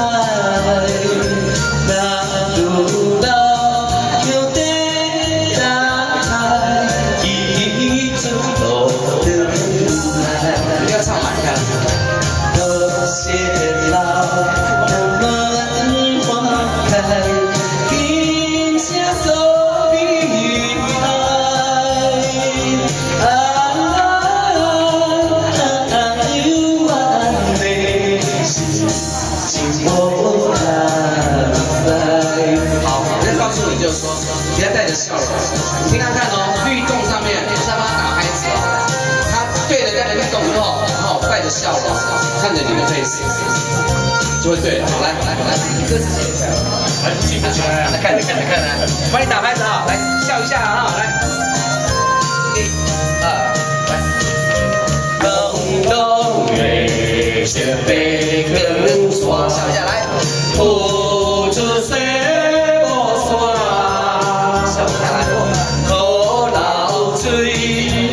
love. 不要带着笑容，你看看哦，律动上面，我再帮他打拍子哦。他对着这样的律动之后，然后带着笑容，看着你的 face，就会对了。好，来来来，歌词写一下。来，请起来，来看着看着看着，帮你打拍子啊，来笑一下啊，来，一、二，来。东东月，雪飞更霜，笑一下来。